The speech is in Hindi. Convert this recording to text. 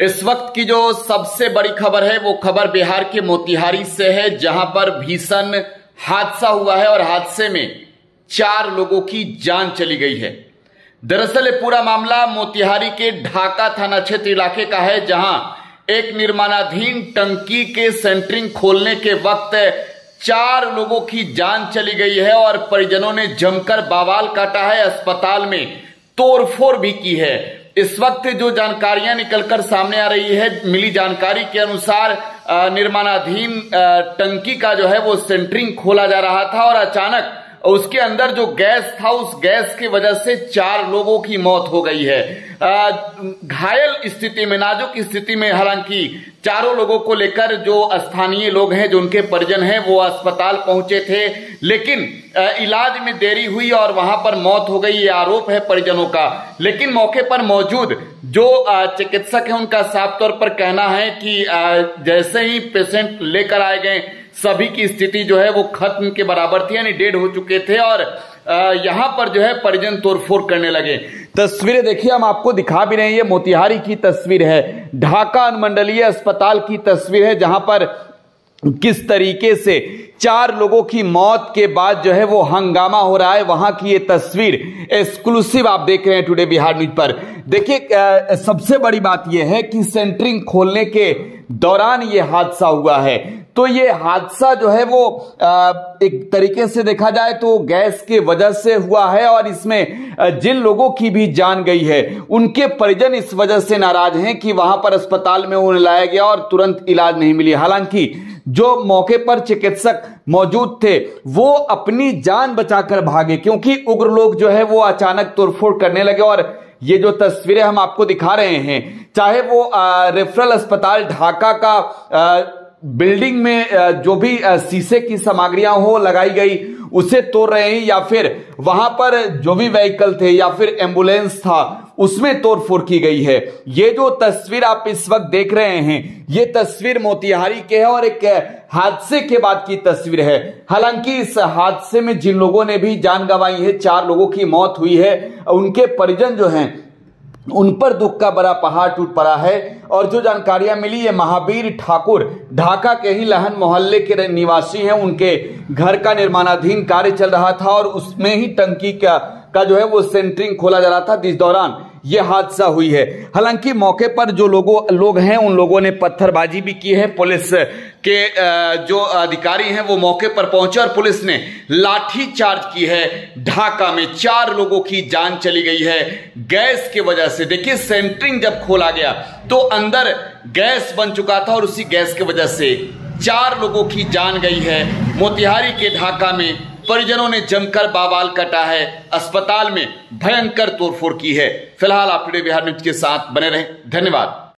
इस वक्त की जो सबसे बड़ी खबर है, वो खबर बिहार के मोतिहारी से है, जहाँ पर भीषण हादसा हुआ है और हादसे में चार लोगों की जान चली गई है। दरअसल ये पूरा मामला मोतिहारी के ढाका थाना क्षेत्र इलाके का है, जहाँ एक निर्माणाधीन टंकी के सेंटरिंग खोलने के वक्त चार लोगों की जान चली गई है और परिजनों ने जमकर बवाल काटा है, अस्पताल में तोड़फोड़ भी की है। इस वक्त जो जानकारियाँ निकलकर सामने आ रही है, मिली जानकारी के अनुसार निर्माणाधीन टंकी का जो है वो सेंटरिंग खोला जा रहा था और अचानक उसके अंदर जो गैस था, उस गैस की वजह से चार लोगों की मौत हो गई है। घायल स्थिति में, नाजुक स्थिति में, हालाँकि चारों लोगों को लेकर जो स्थानीय लोग हैं, जो उनके परिजन हैं, वो अस्पताल पहुँचे थे। लेकिन इलाज में देरी हुई और वहाँ पर मौत हो गई, ये आरोप है परिजनों का। लेकिन मौके पर मौजूद जो चिकित्सक है, उनका साफ़ तौर पर कहना है कि जैसे ही पेशेंट लेकर आए गए सभी की स्थिति जो है वो खत्म के बराबर थी, यानी डेड हो चुके थे और यहाँ पर जो है परिजन तोड़फोड़ करने लगे। तस्वीरें देखिए, हम आपको दिखा भी रहे हैं, ये मोतिहारी की तस्वीर है, ढाका अनुमंडलीय अस्पताल की तस्वीर है, जहाँ पर किस तरीके से चार लोगों की मौत के बाद जो है वो हंगामा हो रहा है, वहाँ की ये तस्वीर एक्सक्लूसिव आप देख रहे हैं टुडे बिहार न्यूज़ पर। देखिए सबसे बड़ी बात यह है कि सेंटरिंग खोलने के दौरान ये हादसा हुआ है। तो ये हादसा जो है वो आ, एक तरीके से देखा जाए तो गैस के वजह से हुआ है और इसमें जिन लोगों की भी जान गई है उनके परिजन इस वजह से नाराज़ हैं कि वहाँ पर अस्पताल में उन्हें लाया गया और तुरंत इलाज नहीं मिली। हालाँकि जो मौके पर चिकित्सक मौजूद थे वो अपनी जान बचाकर भागे क्योंकि उग्र लोग जो है वो अचानक तोड़फोड़ करने लगे और ये जो तस्वीरें हम आपको दिखा रहे हैं चाहे वो रेफरल अस्पताल ढाका का आ, बिल्डिंग में जो भी शीशे की सामग्रियाँ हो, लगाई गई, उसे तोड़ रहे हैं, या फिर वहाँ पर जो भी व्हीकल थे, या फिर एंबुलेंस था, उसमें तोड़फोड़ की गई है। ये जो तस्वीर आप इस वक्त देख रहे हैं, ये तस्वीर मोतिहारी के है, और एक हादसे के बाद की तस्वीर है। हालाँकि इस हादसे में जिन लोगों ने भी जान गंवाई है, चार लोगों की मौत हुई है, उनके परिजन जो हैं उन पर दुख का बड़ा पहाड़ टूट पड़ा है और जो जानकारियाँ मिली है महावीर ठाकुर ढाका के ही लहन मोहल्ले के निवासी हैं। उनके घर का निर्माणाधीन कार्य चल रहा था और उसमें ही टंकी का का जो है वो सेंटरिंग खोला जा रहा था। जिस दौरान ये हादसा हुई है। हालाँकि मौके पर जो लोगों, लोग हैं, उन लोगों ने पत्थरबाजी भी की है। पुलिस के जो अधिकारी हैं, वो मौके पर पहुँचे और पुलिस ने लाठी चार्ज की है। ढाका में चार लोगों की जान चली गई है। गैस की वजह से, देखिए, सेंटरिंग जब खोला गया तो अंदर गैस बन चुका था और उसी गैस की वजह से चार लोगों की जान गई है। मोतिहारी के ढाका में परिजनों ने जमकर बावाल कटा है। अस्पताल में भयंकर तोड़फोड़ की है। फ़िलहाल आप बिहार न्यूज़ के साथ बने रहें। धन्यवाद।